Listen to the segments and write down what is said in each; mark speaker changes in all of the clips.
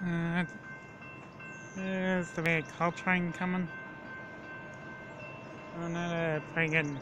Speaker 1: There's the big vehicle train coming. Another pretty good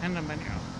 Speaker 1: and the menu.